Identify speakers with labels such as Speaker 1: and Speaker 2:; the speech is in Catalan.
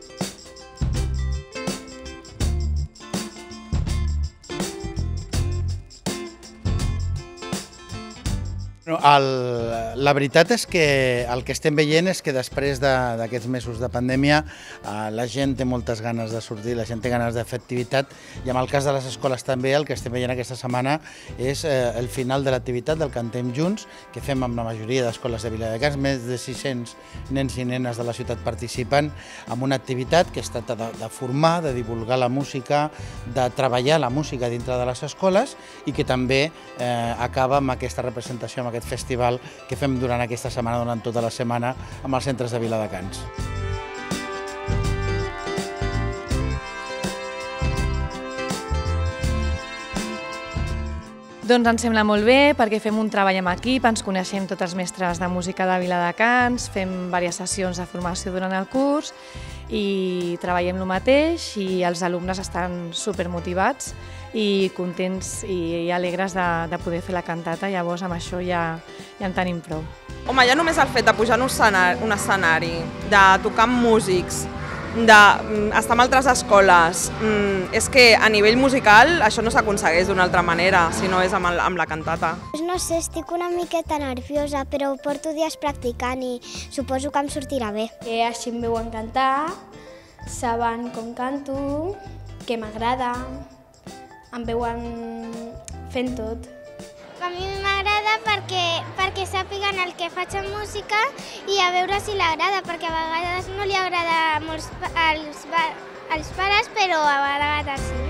Speaker 1: Thank you. No, el, la veritat és que el que estem veient és que després d'aquests de, mesos de pandèmia eh, la gent té moltes ganes de sortir, la gent té ganes de fer activitat i en el cas de les escoles també el que estem veient aquesta setmana és eh, el final de l'activitat del Cantem Junts que fem amb la majoria d'escoles de Viladecans, més de 600 nens i nenes de la ciutat participen amb una activitat que ha estat de, de formar, de divulgar la música, de treballar la música dintre de les escoles i que també eh, acaba amb aquesta representació, amb aquest festival que fem durant aquesta setmana, durant tota la setmana, amb els centres de Viladecans.
Speaker 2: Doncs ens sembla molt bé perquè fem un treball amb equip, ens coneixem tots els mestres de música de Viladecans, fem diverses sessions de formació durant el curs i treballem el mateix i els alumnes estan supermotivats i contents i, i alegres de, de poder fer la cantata, llavors amb això ja, ja en tenim prou.
Speaker 3: Home, ja només el fet de pujar en un escenari, un escenari de tocar amb músics, d'estar mm, amb altres escoles, mm, és que a nivell musical això no s'aconsegueix d'una altra manera, si no és amb, el, amb la cantata.
Speaker 4: No sé, estic una miqueta nerviosa, però porto dies practicant i suposo que em sortirà bé.
Speaker 5: Que així em veuen cantar, saben com canto, que m'agrada, em veuen fent tot.
Speaker 4: A mi m'agrada perquè, perquè sàpiguen el que faig en música i a veure si l'agrada, perquè a vegades no li agrada molts, als, als pares, però a vegades sí.